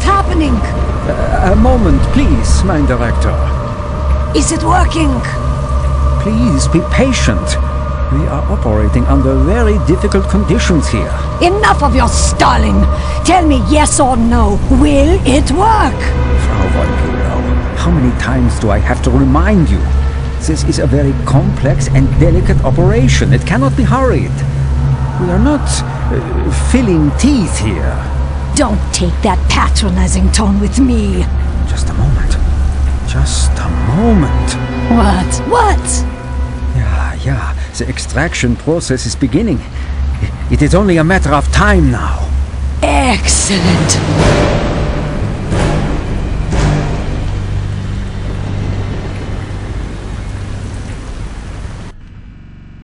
happening? A moment, please, mein Director. Is it working? Please be patient. We are operating under very difficult conditions here. Enough of your stalling. Tell me yes or no. Will it work? Frau von Bülow, how many times do I have to remind you? This is a very complex and delicate operation. It cannot be hurried. We are not uh, filling teeth here. Don't take that patronizing tone with me. Just a moment. Just a moment. What? What? Yeah, yeah. The extraction process is beginning. It is only a matter of time now. Excellent.